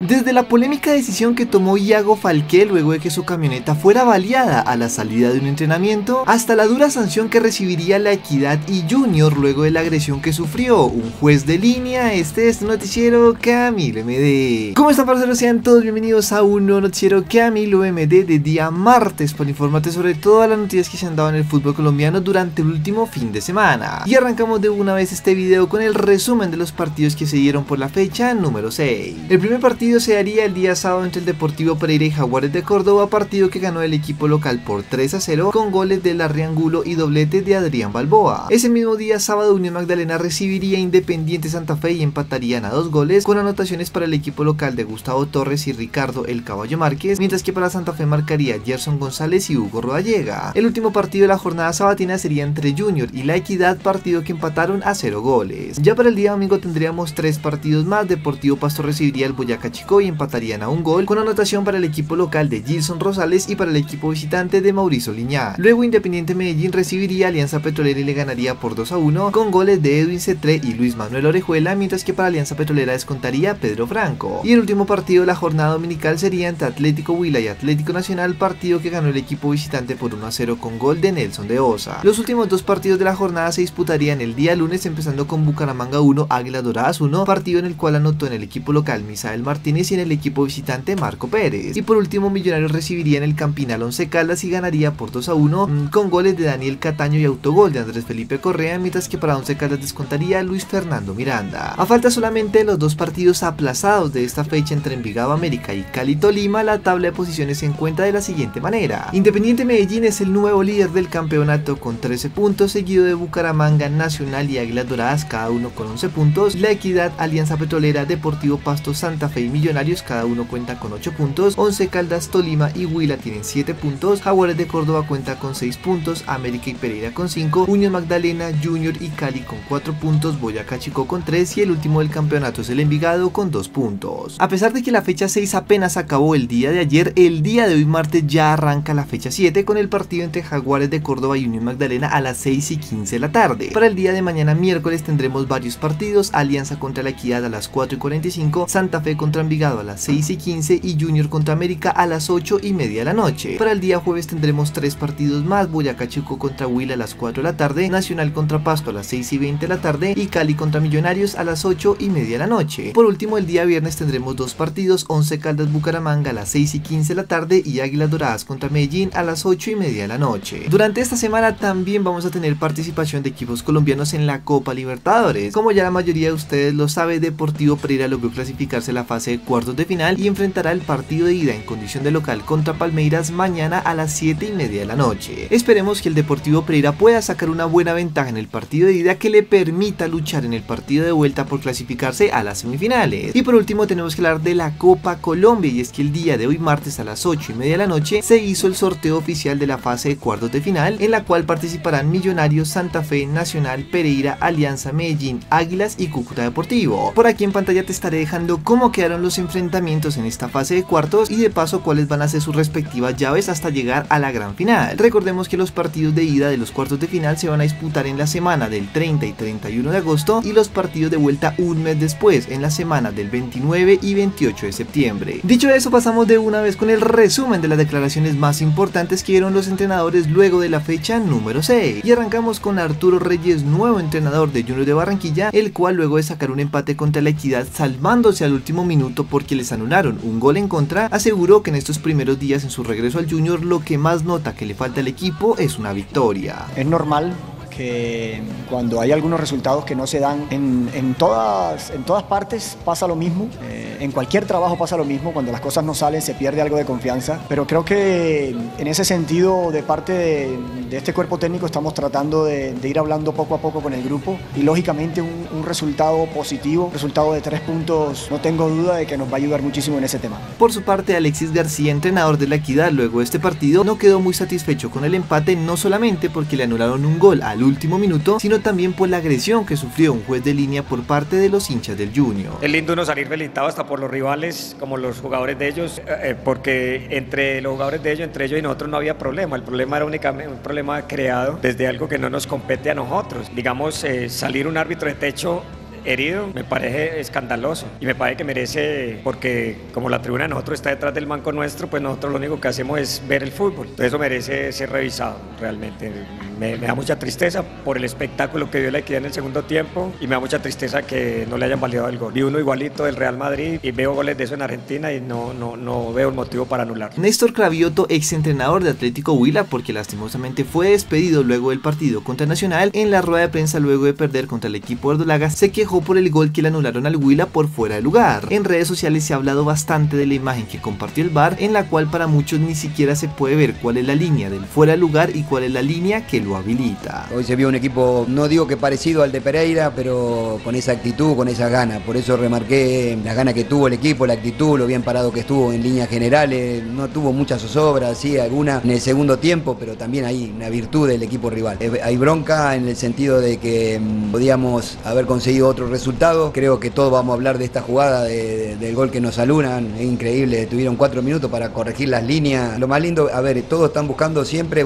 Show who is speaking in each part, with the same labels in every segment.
Speaker 1: Desde la polémica decisión que tomó Iago Falqué luego de que su camioneta fuera baleada a la salida de un entrenamiento, hasta la dura sanción que recibiría la Equidad y Junior luego de la agresión que sufrió un juez de línea, este es noticiero Camilo MD. ¿Cómo están parceros? Sean todos bienvenidos a un nuevo noticiero Camilo MD de día martes para informarte sobre todas las noticias que se han dado en el fútbol colombiano durante el último fin de semana. Y arrancamos de una vez este video con el resumen de los partidos que se dieron por la fecha número 6. El primer partido se haría el día sábado entre el Deportivo Pereira y Jaguares de Córdoba, partido que ganó el equipo local por 3 a 0 con goles de Larriangulo y doblete de Adrián Balboa. Ese mismo día sábado Unión Magdalena recibiría Independiente Santa Fe y empatarían a dos goles con anotaciones para el equipo local de Gustavo Torres y Ricardo El Caballo Márquez, mientras que para Santa Fe marcaría Gerson González y Hugo Rodallega. El último partido de la jornada sabatina sería entre Junior y La Equidad, partido que empataron a 0 goles. Ya para el día domingo tendríamos tres partidos más, Deportivo Pasto recibiría el Boyacá Y empatarían a un gol con anotación para el equipo local de Gilson Rosales y para el equipo visitante de Mauricio Liñá. Luego Independiente Medellín recibiría Alianza Petrolera y le ganaría por 2 a 1 con goles de Edwin Cetré y Luis Manuel Orejuela, mientras que para Alianza Petrolera descontaría Pedro Franco. Y el último partido de la jornada dominical sería entre Atlético Huila y Atlético Nacional, partido que ganó el equipo visitante por 1 a 0 con gol de Nelson de Osa. Los últimos dos partidos de la jornada se disputarían el día lunes empezando con Bucaramanga 1, Águila Doradas 1, partido en el cual anotó en el equipo local Misael Martínez y en el equipo visitante Marco Pérez. Y por último Millonarios recibiría en el Campinal 11 Caldas y ganaría por 2 a 1 mm, con goles de Daniel Cataño y autogol de Andrés Felipe Correa, mientras que para 11 Caldas descontaría Luis Fernando Miranda. A falta solamente de los dos partidos aplazados de esta fecha entre Envigado América y Cali Tolima, la tabla de posiciones se encuentra de la siguiente manera. Independiente Medellín es el nuevo líder del campeonato con 13 puntos, seguido de Bucaramanga, Nacional y Águilas Doradas, cada uno con 11 puntos. La Equidad, Alianza Petrolera, Deportivo Pasto, Santa Fe y Millonarios, cada uno cuenta con 8 puntos, 11 Caldas, Tolima y Huila tienen 7 puntos, Jaguares de Córdoba cuenta con 6 puntos, América y Pereira con 5, Unión Magdalena, Junior y Cali con 4 puntos, Boyacá Chico con 3 y el último del campeonato es el Envigado con 2 puntos. A pesar de que la fecha 6 apenas acabó el día de ayer, el día de hoy martes ya arranca la fecha 7 con el partido entre Jaguares de Córdoba y Unión Magdalena a las 6 y 15 de la tarde. Para el día de mañana miércoles tendremos varios partidos, Alianza contra la Equidad a las 4 y 45, Santa Fe contra Envigado a las 6 y 15 y Junior contra América a las 8 y media de la noche. Para el día jueves tendremos tres partidos más, Boyacá Chico contra Huila a las 4 de la tarde, Nacional contra Pasto a las 6 y 20 de la tarde y Cali contra Millonarios a las 8 y media de la noche. Por último el día viernes tendremos dos partidos, 11 Caldas Bucaramanga a las 6 y 15 de la tarde y Águilas Doradas contra Medellín a las 8 y media de la noche. Durante esta semana también vamos a tener participación de equipos colombianos en la Copa Libertadores. Como ya la mayoría de ustedes lo sabe, Deportivo Pereira logró clasificarse a la fase de cuartos de final y enfrentará el partido de ida en condición de local contra Palmeiras mañana a las 7 y media de la noche. Esperemos que el Deportivo Pereira pueda sacar una buena ventaja en el partido de ida que le permita luchar en el partido de vuelta por clasificarse a las semifinales. Y por último tenemos que hablar de la Copa Colombia y es que el día de hoy martes a las 8 y media de la noche se hizo el sorteo oficial de la fase de cuartos de final en la cual participarán Millonarios, Santa Fe, Nacional, Pereira, Alianza, Medellín, Águilas y Cúcuta Deportivo. Por aquí en pantalla te estaré dejando cómo quedaron los enfrentamientos en esta fase de cuartos y de paso cuáles van a ser sus respectivas llaves hasta llegar a la gran final. Recordemos que los partidos de ida de los cuartos de final se van a disputar en la semana del 30 y 31 de agosto y los partidos de vuelta un mes después, en la semana del 29 y 28 de septiembre. Dicho eso, pasamos de una vez con el resumen de las declaraciones más importantes que dieron los entrenadores luego de la fecha número 6. Y arrancamos con Arturo Reyes, nuevo entrenador de Junior de Barranquilla, el cual luego de sacar un empate contra la Equidad, salvándose al último minuto porque les anularon un gol en contra, aseguró que en estos primeros días en su regreso al Junior lo que más nota que le falta al equipo es una victoria.
Speaker 2: Es normal que cuando hay algunos resultados que no se dan en, en todas, en todas partes pasa lo mismo, eh, en cualquier trabajo pasa lo mismo, cuando las cosas no salen se pierde algo de confianza, pero creo que en ese sentido de parte de, de este cuerpo técnico estamos tratando de, de, ir hablando poco a poco con el grupo y lógicamente un, un resultado positivo, resultado de tres puntos, no tengo duda de que nos va a ayudar muchísimo en ese tema.
Speaker 1: Por su parte Alexis García, entrenador de la Equidad luego de este partido, no quedó muy satisfecho con el empate no solamente porque le anularon un gol al último minuto, sino también por la agresión que sufrió un juez de línea por parte de los hinchas del Junior.
Speaker 3: Es lindo uno salir felicitado hasta por los rivales, como los jugadores de ellos, eh, porque entre los jugadores de ellos, entre ellos y nosotros no había problema. El problema era únicamente un problema creado desde algo que no nos compete a nosotros. Digamos, eh, salir un árbitro de techo herido me parece escandaloso y me parece que merece, porque como la tribuna de nosotros está detrás del banco nuestro, pues nosotros lo único que hacemos es ver el fútbol. Eso merece ser revisado realmente. Me, da mucha tristeza por el espectáculo que dio la equidad en el segundo tiempo y me da mucha tristeza que no le hayan validado el gol. Vi uno igualito del Real Madrid y veo goles de eso en Argentina y no, no, no veo un motivo para anular.
Speaker 1: Néstor Cravioto, ex entrenador de Atlético Huila, porque lastimosamente fue despedido luego del partido contra Nacional, en la rueda de prensa luego de perder contra el equipo Ordolaga, se quejó por el gol que le anularon al Huila por fuera de lugar. En redes sociales se ha hablado bastante de la imagen que compartió el bar, en la cual para muchos ni siquiera se puede ver cuál es la línea del fuera de lugar y cuál es la línea que lo habilita.
Speaker 4: Hoy se vio un equipo, no digo que parecido al de Pereira, pero con esa actitud, con esa gana. Por eso remarqué la gana que tuvo el equipo, la actitud, lo bien parado que estuvo en líneas generales. No tuvo muchas zozobras, sí, alguna en el segundo tiempo, pero también hay una virtud del equipo rival. Hay bronca en el sentido de que mm, podíamos haber conseguido otro resultado. Creo que todos vamos a hablar de esta jugada del gol que nos alunan. Es increíble, tuvieron cuatro minutos para corregir las líneas. Lo más lindo, a ver, todos están buscando siempre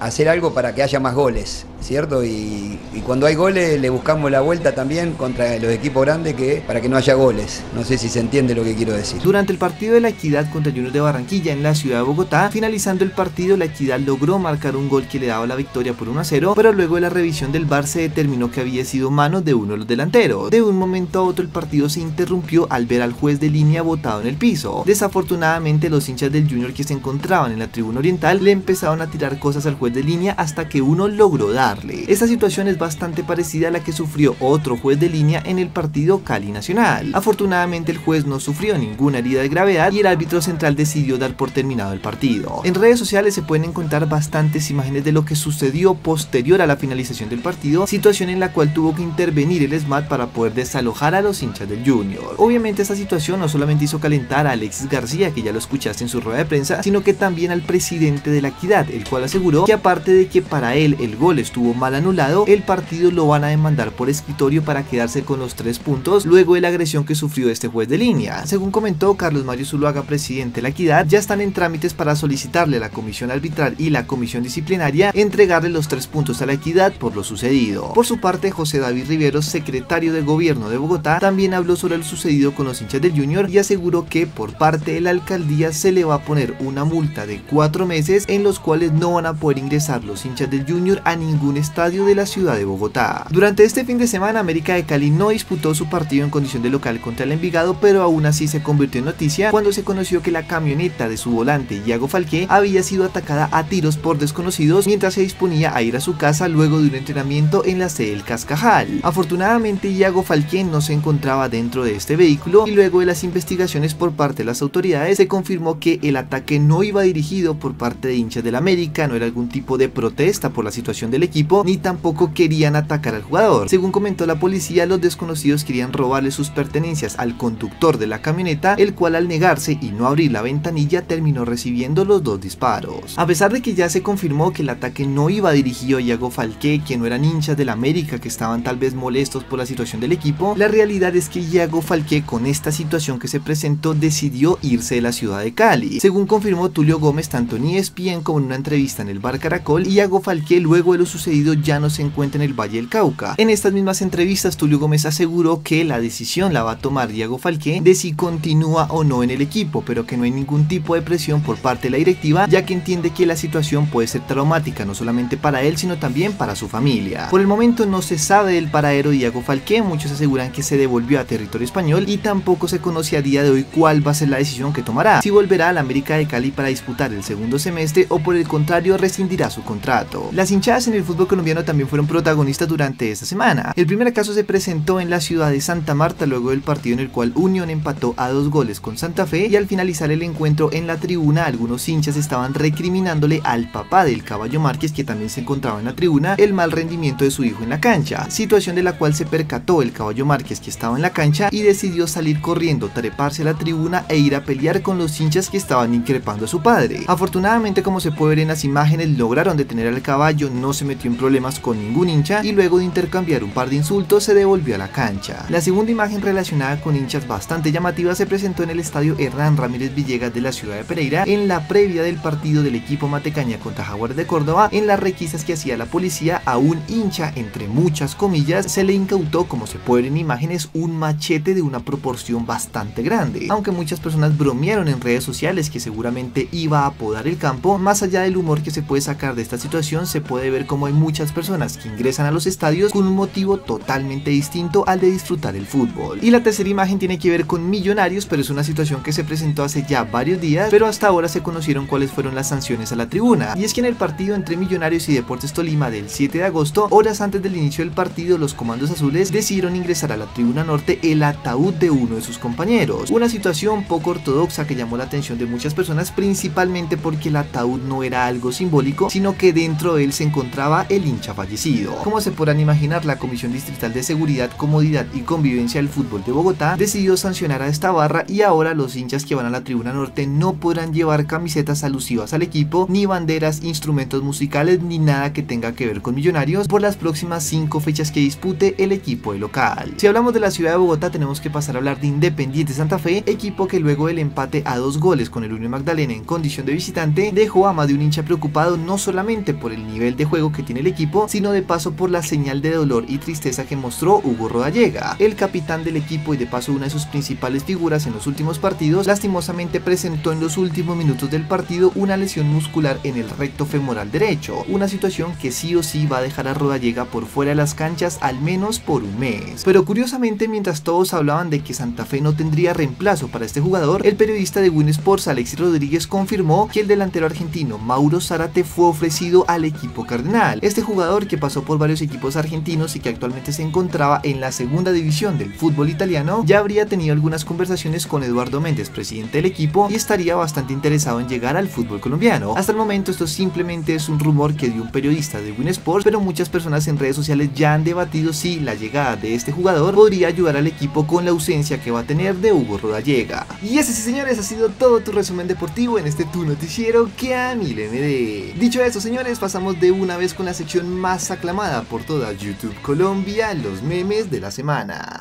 Speaker 4: hacer algo para que haya más goles. ¿Cierto? Y, cuando hay goles le buscamos la vuelta también contra los equipos grandes que para que no haya goles. No sé si se entiende lo que quiero decir.
Speaker 1: Durante el partido de la Equidad contra Junior de Barranquilla en la ciudad de Bogotá, finalizando el partido la Equidad logró marcar un gol que le daba la victoria por 1 a 0, pero luego de la revisión del VAR se determinó que había sido mano de uno de los delanteros. De un momento a otro el partido se interrumpió al ver al juez de línea botado en el piso. Desafortunadamente los hinchas del Junior que se encontraban en la tribuna oriental le empezaron a tirar cosas al juez de línea hasta que uno logró dar esta situación es bastante parecida a la que sufrió otro juez de línea en el partido Cali Nacional. Afortunadamente el juez no sufrió ninguna herida de gravedad y el árbitro central decidió dar por terminado el partido. En redes sociales se pueden encontrar bastantes imágenes de lo que sucedió posterior a la finalización del partido, situación en la cual tuvo que intervenir el SMAT para poder desalojar a los hinchas del Junior. Obviamente esta situación no solamente hizo calentar a Alexis García, que ya lo escuchaste en su rueda de prensa, sino que también al presidente de la equidad, el cual aseguró que aparte de que para él el gol estuvo mal anulado, el partido lo van a demandar por escritorio para quedarse con los tres puntos luego de la agresión que sufrió este juez de línea. Según comentó Carlos Mario Zuluaga, presidente de la Equidad, ya están en trámites para solicitarle a la comisión arbitral y la comisión disciplinaria entregarle los tres puntos a la Equidad por lo sucedido. Por su parte, José David Riveros, secretario de gobierno de Bogotá, también habló sobre lo sucedido con los hinchas del Junior y aseguró que por parte de la alcaldía se le va a poner una multa de cuatro meses en los cuales no van a poder ingresar los hinchas del Junior a ningún estadio de la ciudad de Bogotá. Durante este fin de semana, América de Cali no disputó su partido en condición de local contra el Envigado, pero aún así se convirtió en noticia cuando se conoció que la camioneta de su volante, Iago Falqué, había sido atacada a tiros por desconocidos mientras se disponía a ir a su casa luego de un entrenamiento en la sede del Cascajal. Afortunadamente, Iago Falqué no se encontraba dentro de este vehículo y luego de las investigaciones por parte de las autoridades se confirmó que el ataque no iba dirigido por parte de hinchas del América, no era algún tipo de protesta por la situación del equipo, ni tampoco querían atacar al jugador. Según comentó la policía, los desconocidos querían robarle sus pertenencias al conductor de la camioneta, el cual al negarse y no abrir la ventanilla terminó recibiendo los dos disparos. A pesar de que ya se confirmó que el ataque no iba dirigido a Iago Falqué, que no eran hinchas del América que estaban tal vez molestos por la situación del equipo, la realidad es que Iago Falqué con esta situación que se presentó decidió irse de la ciudad de Cali. Según confirmó Tulio Gómez tanto en ESPN como en una entrevista en el bar Caracol, Iago Falqué luego de lo sucedido ya no se encuentra en el Valle del Cauca. En estas mismas entrevistas, Tulio Gómez aseguró que la decisión la va a tomar Diego Falqué de si continúa o no en el equipo, pero que no hay ningún tipo de presión por parte de la directiva, ya que entiende que la situación puede ser traumática no solamente para él, sino también para su familia. Por el momento no se sabe del paradero Diego Falqué, muchos aseguran que se devolvió a territorio español y tampoco se conoce a día de hoy cuál va a ser la decisión que tomará, si volverá a la América de Cali para disputar el segundo semestre o por el contrario rescindirá su contrato. Las hinchadas en el fútbol colombiano también fueron protagonistas durante esta semana. El primer caso se presentó en la ciudad de Santa Marta luego del partido en el cual Unión empató a dos goles con Santa Fe y al finalizar el encuentro en la tribuna algunos hinchas estaban recriminándole al papá del caballo Márquez que también se encontraba en la tribuna el mal rendimiento de su hijo en la cancha, situación de la cual se percató el caballo Márquez que estaba en la cancha y decidió salir corriendo, treparse a la tribuna e ir a pelear con los hinchas que estaban increpando a su padre. Afortunadamente como se puede ver en las imágenes lograron detener al caballo, no se metió problemas con ningún hincha y luego de intercambiar un par de insultos se devolvió a la cancha. La segunda imagen relacionada con hinchas bastante llamativa se presentó en el estadio Hernán Ramírez Villegas de la ciudad de Pereira en la previa del partido del equipo Matecaña contra Jaguares de Córdoba en las requisas que hacía la policía a un hincha entre muchas comillas se le incautó como se puede ver en imágenes un machete de una proporción bastante grande aunque muchas personas bromearon en redes sociales que seguramente iba a podar el campo más allá del humor que se puede sacar de esta situación se puede ver como hay muchas personas que ingresan a los estadios con un motivo totalmente distinto al de disfrutar el fútbol y la tercera imagen tiene que ver con millonarios pero es una situación que se presentó hace ya varios días pero hasta ahora se conocieron cuáles fueron las sanciones a la tribuna y es que en el partido entre Millonarios y Deportes Tolima del 7 de agosto, horas antes del inicio del partido, los comandos azules decidieron ingresar a la tribuna norte el ataúd de uno de sus compañeros. Una situación poco ortodoxa que llamó la atención de muchas personas, principalmente porque el ataúd no era algo simbólico, sino que dentro de él se encontraba el hincha fallecido. Como se podrán imaginar, la Comisión Distrital de Seguridad, Comodidad y Convivencia del Fútbol de Bogotá decidió sancionar a esta barra y ahora los hinchas que van a la tribuna norte no podrán llevar camisetas alusivas al equipo, ni banderas, instrumentos musicales ni nada que tenga que ver con Millonarios por las próximas 5 fechas que dispute el equipo de local. Si hablamos de la ciudad de Bogotá tenemos que pasar a hablar de Independiente Santa Fe, equipo que luego del empate a dos goles con el Unión Magdalena en condición de visitante dejó a más de un hincha preocupado no solamente por el nivel de juego que tiene el equipo, sino de paso por la señal de dolor y tristeza que mostró Hugo Rodallega, el capitán del equipo y de paso una de sus principales figuras en los últimos partidos, lastimosamente presentó en los últimos minutos del partido una lesión muscular en el recto femoral derecho, una situación que sí o sí va a dejar a Rodallega por fuera de las canchas al menos por un mes. Pero curiosamente mientras todos hablaban de que Santa Fe no tendría reemplazo para este jugador, el periodista de Win Sports Alexis Rodríguez confirmó que el delantero argentino Mauro Zárate fue ofrecido al equipo cardenal. Este jugador que pasó por varios equipos argentinos y que actualmente se encontraba en la segunda división del fútbol italiano, ya habría tenido algunas conversaciones con Eduardo Méndez, presidente del equipo, y estaría bastante interesado en llegar al fútbol colombiano. Hasta el momento esto simplemente es un rumor que dio un periodista de Win Sports, pero muchas personas en redes sociales ya han debatido si la llegada de este jugador podría ayudar al equipo con la ausencia que va a tener de Hugo Rodallega. Y ese sí señores ha sido todo tu resumen deportivo en este tu noticiero que a mí le MD. Dicho eso señores, pasamos de una vez con la sección más aclamada por toda YouTube Colombia, los memes de la semana.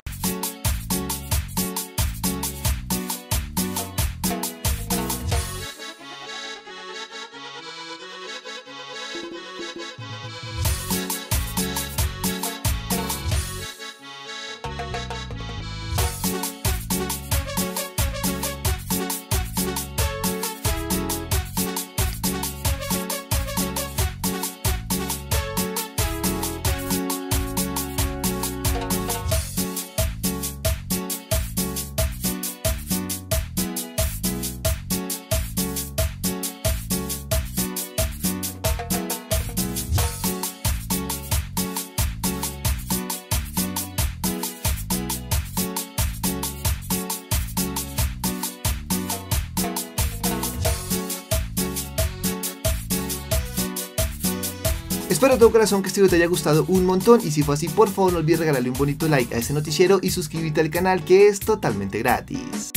Speaker 1: Espero de todo corazón que este video te haya gustado un montón y si fue así por favor no olvides regalarle un bonito like a este noticiero y suscríbete al canal que es totalmente gratis.